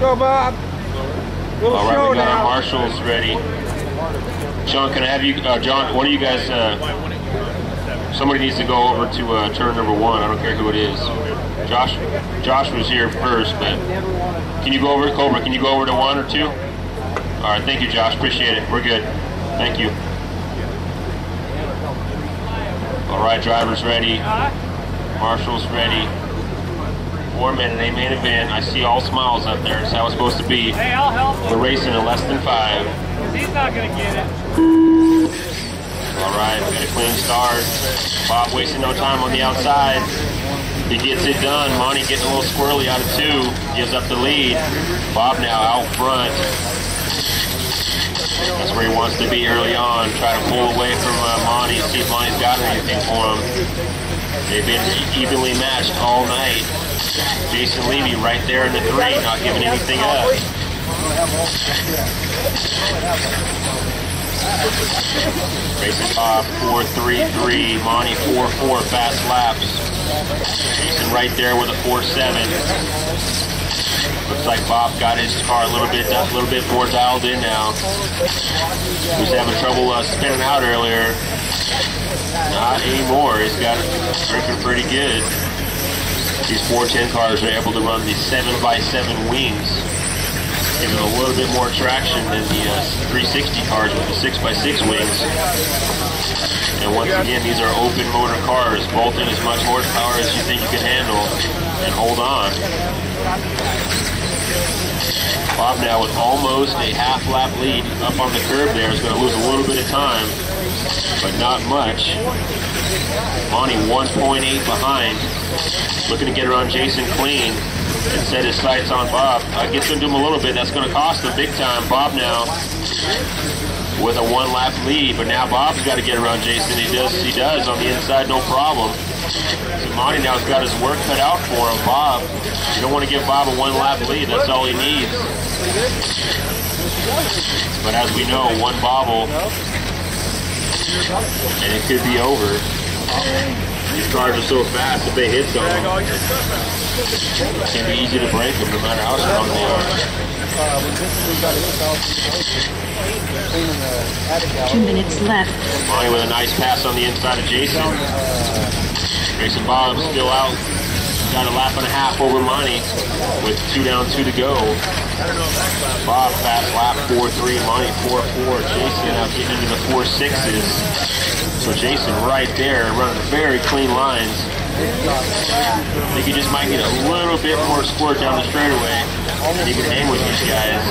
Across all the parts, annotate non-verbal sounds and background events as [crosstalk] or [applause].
Go, Bob. Little All right, we got our marshals ready. John, can I have you, uh, John, one of you guys, uh, somebody needs to go over to uh, turn number one. I don't care who it is. Josh, Josh was here first, but can you go over, Cobra, can you go over to one or two? All right, thank you, Josh. Appreciate it. We're good. Thank you. All right, drivers ready. Marshals ready. Four minute A main event. I see all smiles up there. It's how it's supposed to be. Hey, I'll help him. We're racing in less than five. He's not gonna get it. All right, we got a clean start. Bob wasting no time on the outside. He gets it done. Monty getting a little squirrely out of two. Gives up the lead. Bob now out front. That's where he wants to be early on. Try to pull away from uh, Monty. See if Monty's got anything for him. They've been evenly matched all night. Jason Levy right there in the three, not giving anything up. Racing Bob 4-3-3, Monty 4-4, fast laps. Jason right there with a 4-7. Looks like Bob got his car a little bit a little bit more dialed in now. He was having trouble uh, spinning out earlier. Not anymore. He's got it working pretty good. These 410 cars are able to run the 7x7 wings give it a little bit more traction than the uh, 360 cars with the 6x6 wings. And once again, these are open motor cars, bolt in as much horsepower as you think you can handle, and hold on. Bob now with almost a half lap lead up on the curb there is going to lose a little bit of time, but not much. Monty 1.8 behind, looking to get around Jason clean and set his sights on Bob. Uh, gets into him a little bit. That's going to cost him big time. Bob now with a one lap lead, but now Bob's got to get around Jason. He does. He does on the inside, no problem. So Monty now's got his work cut out for him. Bob, you don't want to give Bob a one lap lead. That's all he needs. But as we know, one bobble and it could be over. These cars are so fast if they hit something, it can be easy to break them no matter how strong they are. Two minutes left. Monty with a nice pass on the inside of Jason. Jason Bob still out. Got a lap and a half over Monty with two down, two to go. Bob fast lap 4-3, Monty 4-4. Jason now getting into the 4-6s. So Jason right there running very clean lines. I think he just might get a little bit more squirt down the straightaway. And he can with these guys.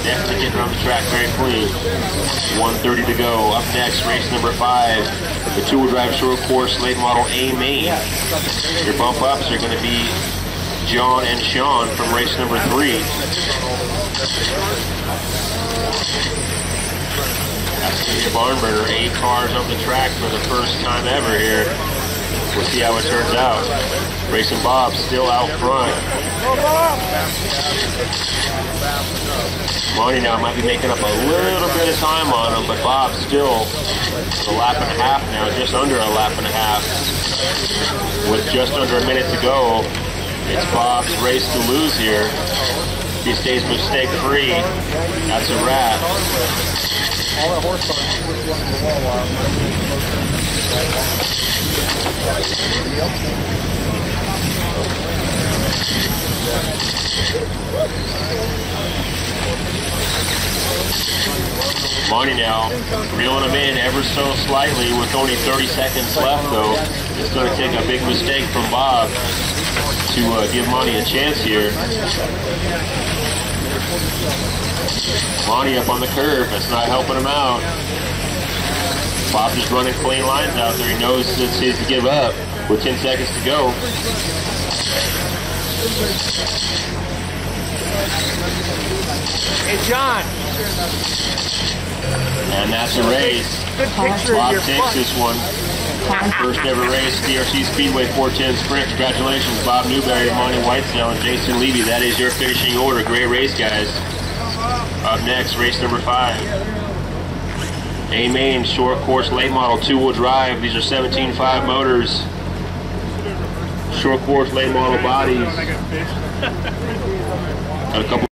Definitely getting around the track very clean. 130 to go. Up next, race number five, the two-wheel drive short course late model A main. Your bump ups are going to be John and Sean from race number three. That's going a barn burner. Eight cars on the track for the first time ever here. We'll see how it turns out. Racing Bob still out front. Monty now might be making up a little bit of time on him, but Bob still a lap and a half now, just under a lap and a half. With just under a minute to go, it's Bob's race to lose here. If he stays mistake free, that's a wrap. Monty now reeling him in ever so slightly with only 30 seconds left though. It's going to take a big mistake from Bob to uh, give Monty a chance here. Monty up on the curve. That's not helping him out. Bob just running clean lines out there. He knows it's his to give up with 10 seconds to go. Hey, John. And that's a race. Good picture of Bob takes front. this one. First ever race, DRC Speedway 410 Sprint. Congratulations, Bob Newberry, Monty Whitesell, and Jason Levy. That is your finishing order. Great race, guys. Up next, race number five. A main short course late model two wheel drive. These are 17.5 motors. Short course late model bodies. [laughs] Got a couple